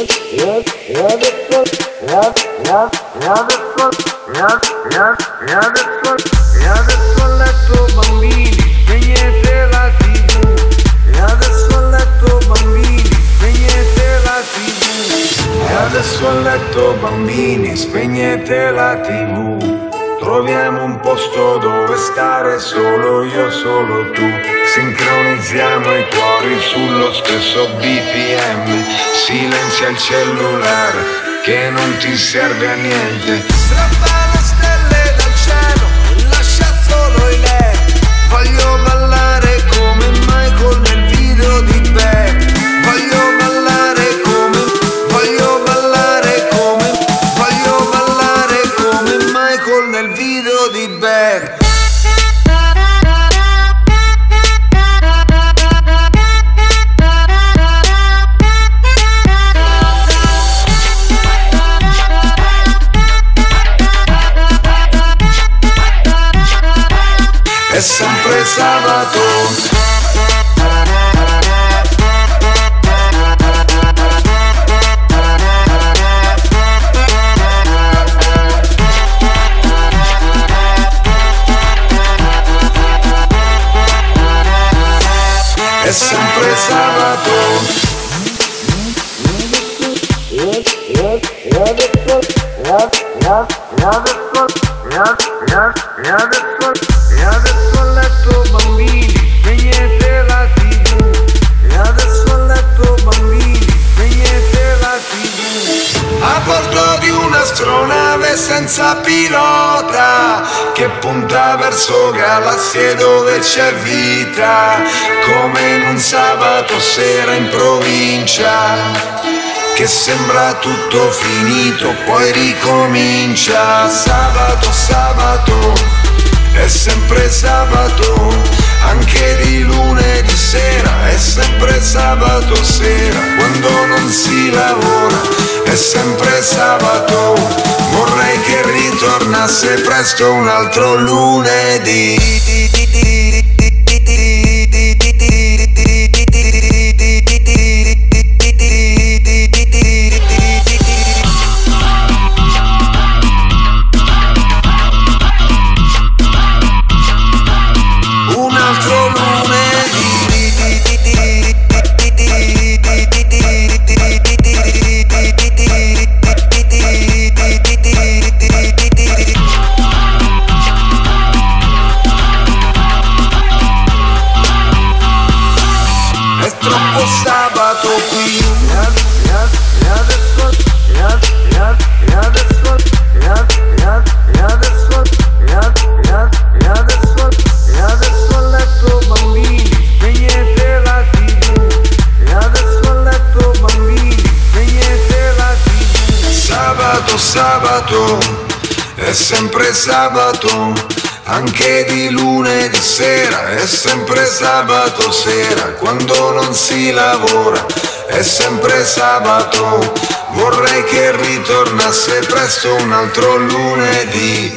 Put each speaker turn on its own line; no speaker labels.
E adesso a letto bambini, spegnete la tv. E adesso a letto bambini, spegnete la tv. Troviamo un posto dove stare solo io, solo tu. Sincronizziamo i cuori sullo stesso BPM. Silenzia il cellulare che non ti serve a niente. It's sempre sabato. È sempre sabato. Senza pilota che punta verso galassie dove c'è vita, come in un sabato sera in provincia che sembra tutto finito, poi ricomincia. Sabato, sabato, è sempre sabato, anche di lunedì sera, è sempre sabato sera, quando non si lavora, è sempre sabato. Ritornasse presto un altro lunedì. Sabato, è sempre sabato. Anche di lunedì sera è sempre sabato sera, quando non si lavora è sempre sabato. Vorrei che ritornasse presto un altro lunedì.